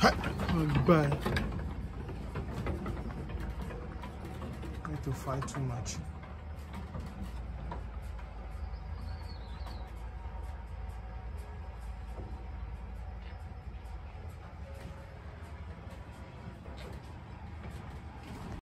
Goodbye. Need to fight too much.